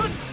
は。